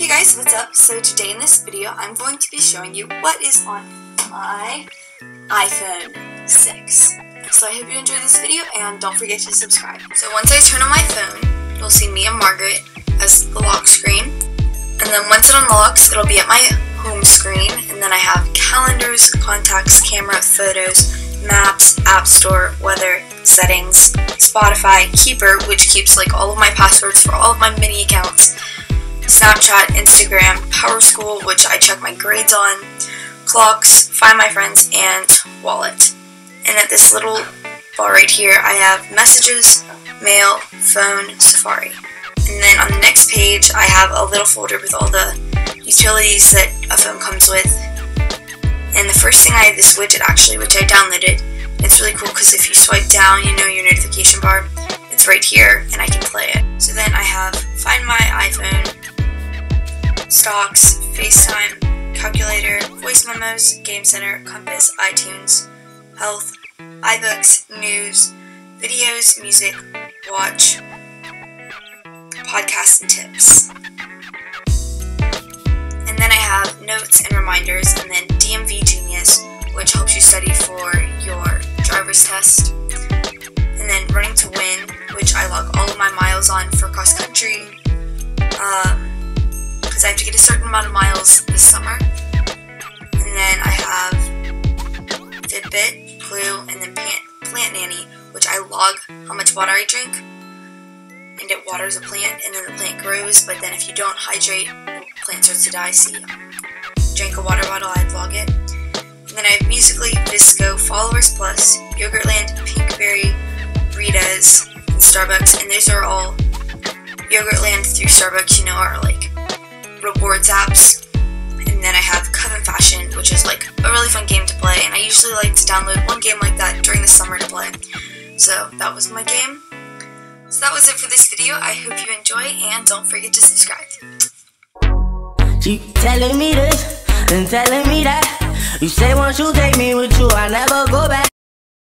Hey guys, what's up? So today in this video, I'm going to be showing you what is on my iPhone 6. So I hope you enjoy this video and don't forget to subscribe. So once I turn on my phone, you'll see me and Margaret as the lock screen. And then once it unlocks, it'll be at my home screen. And then I have calendars, contacts, camera, photos, maps, app store, weather, settings, Spotify, Keeper, which keeps like all of my passwords for all of my mini accounts, Snapchat, Instagram, PowerSchool, which I check my grades on, clocks, find my friends, and wallet. And at this little bar right here, I have messages, mail, phone, Safari. And then on the next page, I have a little folder with all the utilities that a phone comes with. And the first thing I have this widget actually, which I downloaded. It's really cool because if you swipe down, you know your notification bar, it's right here and I can play it. So then I have Find My Stocks, FaceTime, Calculator, Voice Memos, Game Center, Compass, iTunes, Health, iBooks, News, Videos, Music, Watch, Podcasts, and Tips. And then I have Notes and Reminders, and then DMV Genius, which helps you study for your driver's test. And then Running to Win, which I log all of my miles on for cross country. Um, because I have to get a certain amount of miles this summer. And then I have Fitbit, Clue, and then Plant Nanny, which I log how much water I drink. And it waters a plant, and then the plant grows. But then if you don't hydrate, the plant starts to die. So you drink a water bottle, I log it. And then I have Musical.ly, VSCO, Followers Plus, Yogurtland, Pinkberry, Rita's, and Starbucks. And those are all Yogurtland through Starbucks, you know, are like apps. And then I have Covet Fashion, which is like a really fun game to play. And I usually like to download one game like that during the summer to play. So that was my game. So that was it for this video. I hope you enjoy and don't forget to subscribe. Telling me this and telling me that. You say once you take me with you, I never go back.